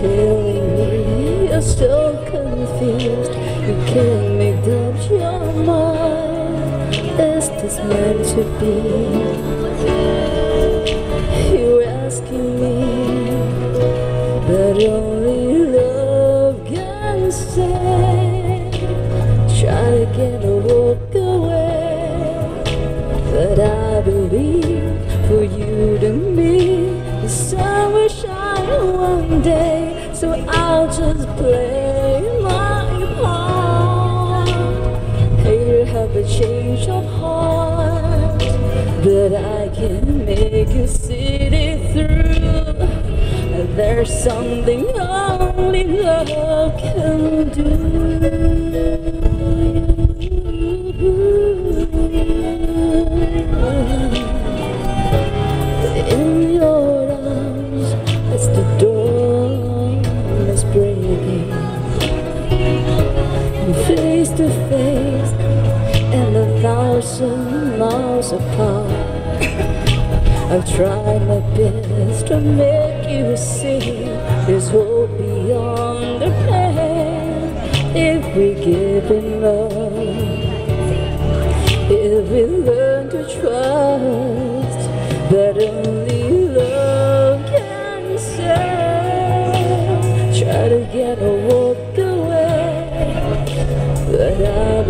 telling me you're still confused. You can't make up your mind. Is this meant to be? You're asking me, but only love can say. Try to get a walk away, but I believe for you to me, the sun will shine one day. So I'll just play my part. You have a change of heart, but I can make you see it through. There's something only love can do. Apart. I've tried my best to make you see there's hope beyond the pain if we give in love. If we learn to trust that only love can save, try to get a walk away, but I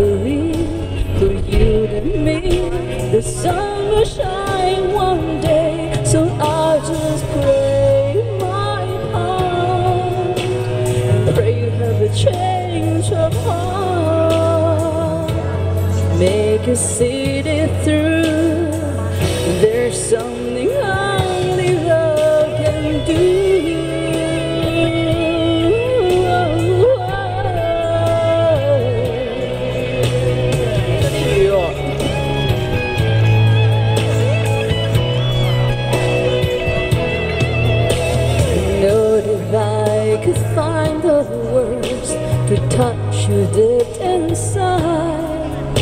sun will shine one day. So I'll just pray my and pray you have a change of heart make you see it through. Deep inside.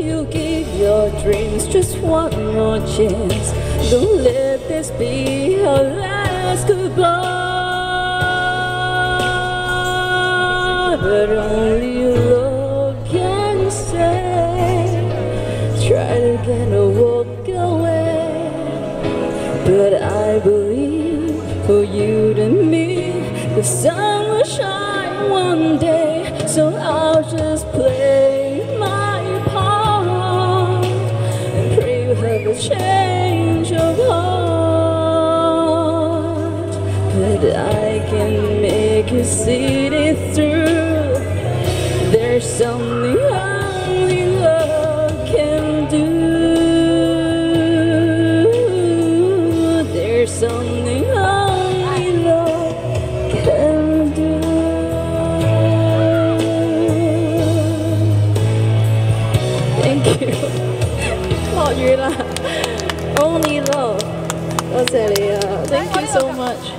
You give your dreams just one more chance. Don't let this be our last goodbye. But only love can say. Try to get a walk away. But I believe for you and me, the sun will shine one day. So I'll just play my part and pray you have a change of heart. But I can make you see it through. There's something only 落雨啦，Only love，多谢你啊，Thank you so much。